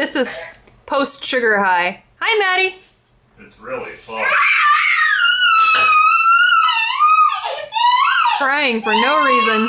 This is post sugar high. Hi, Maddie. It's really fun. Crying for no reason.